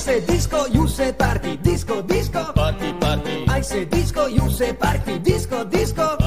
say disco, you say party, disco, disco. Party, party, I say disco, you say party, disco, disco.